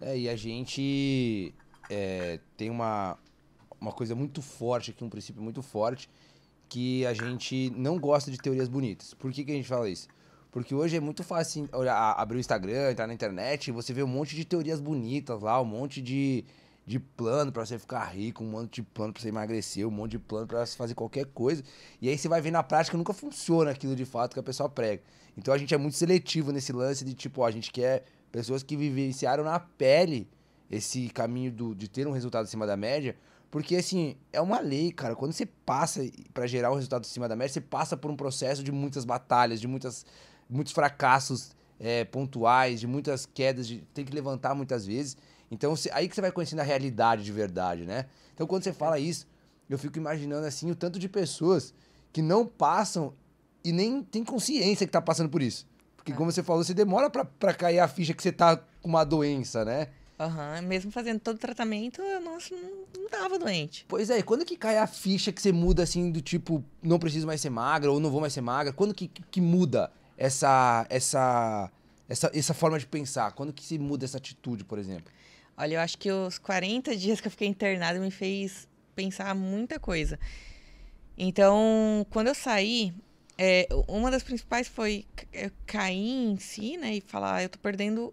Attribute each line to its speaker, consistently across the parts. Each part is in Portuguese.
Speaker 1: É, e a gente é, tem uma, uma coisa muito forte aqui, um princípio muito forte, que a gente não gosta de teorias bonitas. Por que, que a gente fala isso? Porque hoje é muito fácil olhar, abrir o Instagram, entrar na internet e você vê um monte de teorias bonitas lá, um monte de, de plano para você ficar rico, um monte de plano para você emagrecer, um monte de plano para você fazer qualquer coisa. E aí você vai ver na prática nunca funciona aquilo de fato que a pessoa prega. Então a gente é muito seletivo nesse lance de tipo, ó, a gente quer pessoas que vivenciaram na pele esse caminho do, de ter um resultado acima da média, porque assim, é uma lei, cara. Quando você passa para gerar um resultado acima da média, você passa por um processo de muitas batalhas, de muitas, muitos fracassos é, pontuais, de muitas quedas, de tem que levantar muitas vezes. Então, você, aí que você vai conhecendo a realidade de verdade, né? Então, quando você fala isso, eu fico imaginando assim o tanto de pessoas que não passam e nem tem consciência que tá passando por isso. Porque, é. como você falou, você demora para cair a ficha que você tá com uma doença, né?
Speaker 2: Uhum. Mesmo fazendo todo o tratamento, eu não, não tava doente.
Speaker 1: Pois é, e quando que cai a ficha que você muda assim do tipo, não preciso mais ser magra ou não vou mais ser magra? Quando que, que muda essa, essa, essa, essa forma de pensar? Quando que se muda essa atitude, por exemplo?
Speaker 2: Olha, eu acho que os 40 dias que eu fiquei internada me fez pensar muita coisa. Então, quando eu saí, é, uma das principais foi cair em si, né? E falar, ah, eu tô perdendo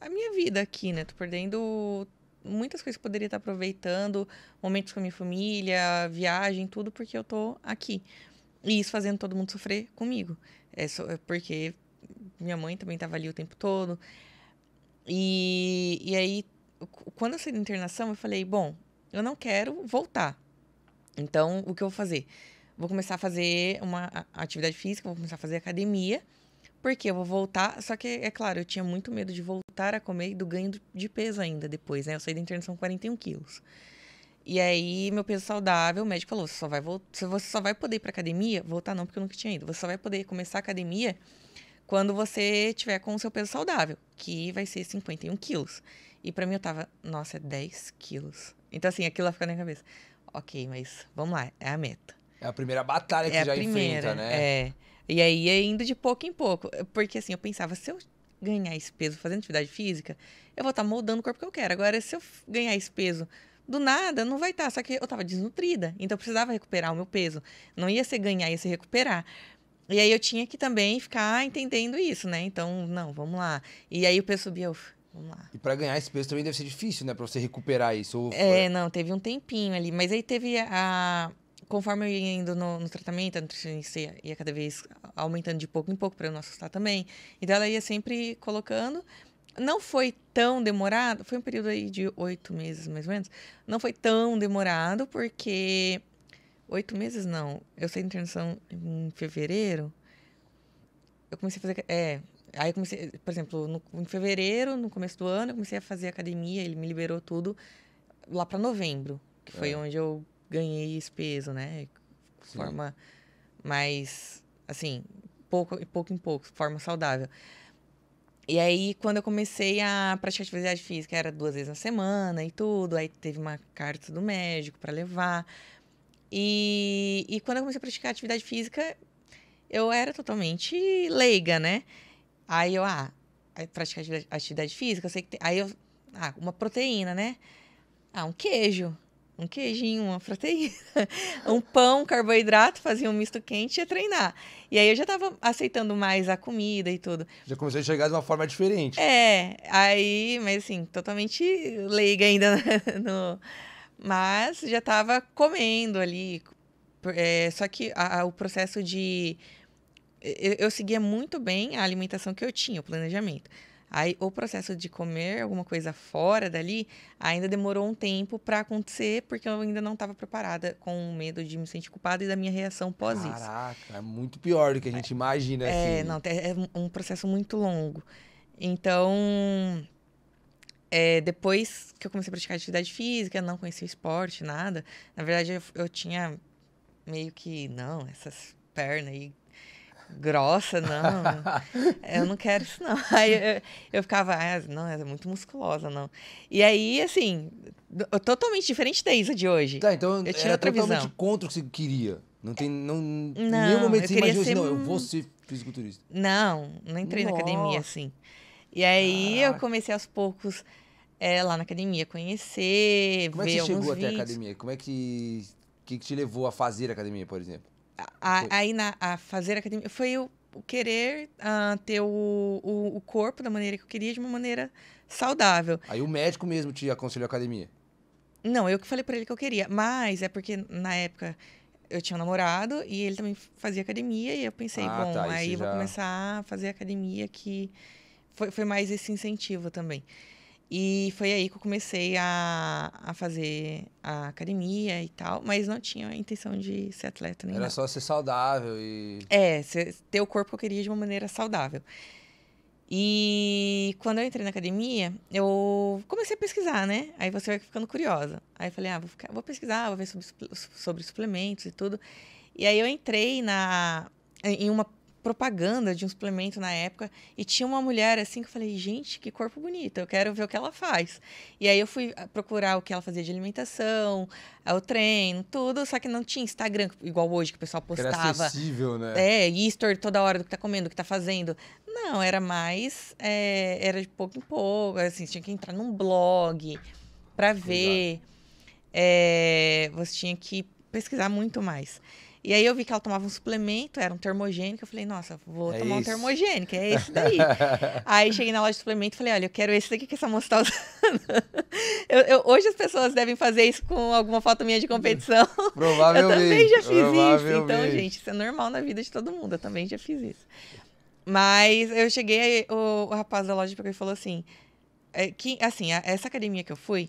Speaker 2: a minha vida aqui, né? Tô perdendo muitas coisas que poderia estar aproveitando, momentos com a minha família, viagem, tudo, porque eu tô aqui. E isso fazendo todo mundo sofrer comigo. É é porque minha mãe também estava ali o tempo todo. E, e aí, quando eu saí da internação, eu falei, bom, eu não quero voltar. Então, o que eu vou fazer? Vou começar a fazer uma atividade física, vou começar a fazer academia porque eu vou voltar, só que, é claro, eu tinha muito medo de voltar a comer e do ganho de peso ainda depois, né? Eu saí da internação com 41 quilos. E aí, meu peso saudável, o médico falou: você só vai, voltar, você só vai poder ir pra academia, voltar não, porque eu nunca tinha ido. Você só vai poder começar a academia quando você tiver com o seu peso saudável, que vai ser 51 quilos. E para mim eu tava, nossa, é 10 quilos. Então, assim, aquilo vai ficar na minha cabeça. Ok, mas vamos lá, é a meta.
Speaker 1: É a primeira batalha que é já primeira, enfrenta, né?
Speaker 2: É. E aí ia indo de pouco em pouco. Porque assim, eu pensava, se eu ganhar esse peso fazendo atividade física, eu vou estar tá moldando o corpo que eu quero. Agora, se eu ganhar esse peso do nada, não vai estar. Tá. Só que eu estava desnutrida. Então eu precisava recuperar o meu peso. Não ia ser ganhar, ia ser recuperar. E aí eu tinha que também ficar entendendo isso, né? Então, não, vamos lá. E aí o peso subia, eu, vamos lá.
Speaker 1: E para ganhar esse peso também deve ser difícil, né? Para você recuperar isso.
Speaker 2: É, não, teve um tempinho ali. Mas aí teve a, conforme eu ia indo no, no tratamento, a nutricionista ia, ia, cada vez aumentando de pouco em pouco para eu não assustar também. Então ela ia sempre colocando. Não foi tão demorado, foi um período aí de oito meses mais ou menos. Não foi tão demorado, porque. Oito meses não. Eu saí de internação em fevereiro. Eu comecei a fazer. É. Aí eu comecei, por exemplo, no, em fevereiro, no começo do ano, eu comecei a fazer academia, ele me liberou tudo lá para novembro, que foi é. onde eu ganhei esse peso, né? De forma mais, assim, pouco, pouco em pouco, forma saudável. E aí, quando eu comecei a praticar atividade física, era duas vezes na semana e tudo. Aí teve uma carta do médico para levar. E, e quando eu comecei a praticar atividade física, eu era totalmente leiga, né? Aí eu, ah, praticar atividade física, eu sei que tem. Aí eu, ah, uma proteína, né? Ah, um queijo um queijinho, uma proteína, um pão, um carboidrato, fazia um misto quente e ia treinar. E aí eu já estava aceitando mais a comida e tudo.
Speaker 1: Já comecei a enxergar de uma forma diferente.
Speaker 2: É, aí, mas assim, totalmente leiga ainda no. Mas já estava comendo ali. É, só que a, a, o processo de. Eu, eu seguia muito bem a alimentação que eu tinha, o planejamento. Aí o processo de comer alguma coisa fora dali ainda demorou um tempo para acontecer, porque eu ainda não estava preparada com medo de me sentir culpada e da minha reação pós
Speaker 1: Caraca, isso. Caraca, é muito pior do que a gente é, imagina.
Speaker 2: É, assim. não, é, é um processo muito longo. Então, é, depois que eu comecei a praticar atividade física, não conhecia esporte, nada. Na verdade, eu, eu tinha meio que, não, essas pernas aí grossa, não. eu não quero isso, não. Aí eu, eu ficava, ah, não, é muito musculosa, não. E aí, assim, totalmente diferente da Isa de hoje.
Speaker 1: Tá, então eu tinha era outra totalmente visão. contra o que você queria. Não tem, não, não nenhum momento você imaginou assim, não, eu vou ser fisiculturista.
Speaker 2: Não, não entrei Nossa. na academia assim. E aí Caraca. eu comecei aos poucos é, lá na academia, conhecer,
Speaker 1: Como é que
Speaker 2: ver
Speaker 1: você chegou até a
Speaker 2: vídeos.
Speaker 1: academia? Como é que. O que, que te levou a fazer academia, por exemplo?
Speaker 2: A- aí na, a fazer academia foi o, o querer ah, ter o, o, o corpo da maneira que eu queria, de uma maneira saudável.
Speaker 1: Aí o médico mesmo te aconselhou a academia.
Speaker 2: Não, eu que falei pra ele que eu queria, mas é porque na época eu tinha um namorado e ele também fazia academia e eu pensei,
Speaker 1: Ah,
Speaker 2: bom,
Speaker 1: tá, aí
Speaker 2: eu vou
Speaker 1: já-
Speaker 2: começar a fazer academia que foi, foi mais esse incentivo também. E foi aí que eu comecei a, a fazer a academia e tal, mas não tinha a intenção de ser atleta nem
Speaker 1: Era
Speaker 2: nada.
Speaker 1: só ser saudável e.
Speaker 2: É, se- ter o corpo que eu queria de uma maneira saudável. E quando eu entrei na academia, eu comecei a pesquisar, né? Aí você vai ficando curiosa. Aí eu falei, ah, vou, ficar- vou pesquisar, vou ver sobre, sobre suplementos e tudo. E aí eu entrei na, em uma propaganda de um suplemento na época e tinha uma mulher assim que eu falei, gente, que corpo bonito, eu quero ver o que ela faz. E aí eu fui ah, procurar o que ela fazia de alimentação, ah, o treino, tudo, só que não tinha Instagram, igual hoje que o pessoal
Speaker 1: que Era
Speaker 2: postava.
Speaker 1: acessível, né?
Speaker 2: É, e story toda hora do que tá comendo, do que tá fazendo. Não, era mais. é, era de pouco em pouco. Assim, você tinha que entrar num blog pra ver. é, você tinha que pesquisar muito mais. E aí eu vi que ela tomava um suplemento, era um termogênico. Eu falei, nossa, vou
Speaker 1: É
Speaker 2: tomar um
Speaker 1: esse.
Speaker 2: termogênico, é esse daí. aí cheguei na loja de suplemento e falei, olha, eu quero esse daqui que essa moça tá usando. Eu- eu- hoje as pessoas devem fazer isso com alguma foto minha de competição. Eu
Speaker 1: Provavelmente.
Speaker 2: também já fiz isso. Então, gente, isso é normal na vida de todo mundo. Eu também já fiz isso. Mas eu cheguei, o, o rapaz da loja pegou e falou assim: é, que, assim, a- essa academia que eu fui,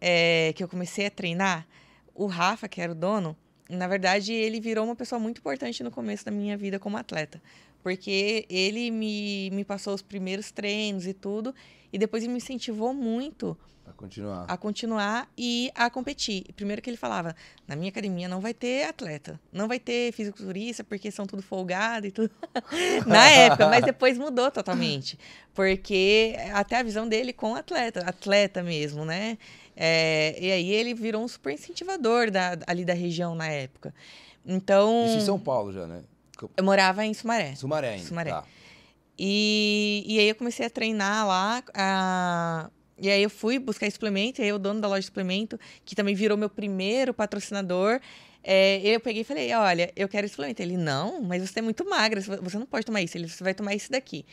Speaker 2: é, que eu comecei a treinar, o Rafa, que era o dono, na verdade, ele virou uma pessoa muito importante no começo da minha vida como atleta. Porque ele me, me passou os primeiros treinos e tudo, e depois ele me incentivou muito
Speaker 1: Pra continuar.
Speaker 2: a continuar e a competir. Primeiro que ele falava, na minha academia não vai ter atleta, não vai ter fisiculturista, porque são tudo folgado e tudo. na época, mas depois mudou totalmente. Porque até a visão dele com atleta, atleta mesmo, né? É, e aí ele virou um super incentivador da, ali da região na época. Então,
Speaker 1: Isso em São Paulo já, né?
Speaker 2: Eu morava em Sumaré.
Speaker 1: Sumaré ainda.
Speaker 2: Sumaré.
Speaker 1: Tá.
Speaker 2: E, e aí eu comecei a treinar lá. ah, e aí eu fui buscar suplemento, e aí o dono da loja de suplemento, que também virou meu primeiro patrocinador, é, eu peguei e falei, olha, eu quero suplemento. Ele, não, mas você é muito magra, você não pode tomar isso. Ele, você vai tomar esse daqui.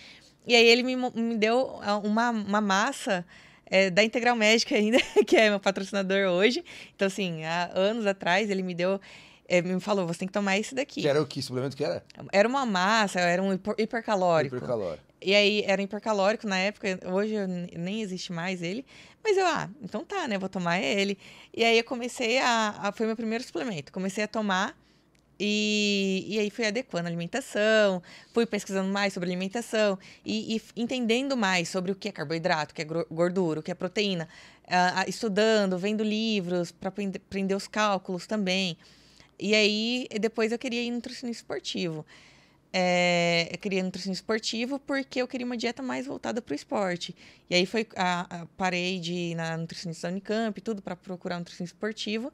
Speaker 2: E aí ele me, me deu uma, uma massa é, da Integral Médica ainda, que é meu patrocinador hoje. Então, assim, há anos atrás ele me deu... é, me falou, você tem que tomar esse daqui.
Speaker 1: Que era o que? Suplemento que era?
Speaker 2: Era uma massa, era um hiper- hipercalórico.
Speaker 1: Hipercalórico.
Speaker 2: E aí era hipercalórico na época, hoje nem existe mais ele. Mas eu, ah, então tá, né? Vou tomar ele. E aí eu comecei a. a- foi meu primeiro suplemento. Comecei a tomar. E, e aí fui adequando a alimentação, fui pesquisando mais sobre alimentação e, e entendendo mais sobre o que é carboidrato, o que é gordura, o que é proteína, ah, estudando, vendo livros para aprender os cálculos também. E aí depois eu queria ir nutricionista esportivo. É, eu queria nutricionista esportivo porque eu queria uma dieta mais voltada para o esporte. E aí foi a, a- parei de ir na nutricionista Unicamp e tudo para procurar um nutricionista esportivo.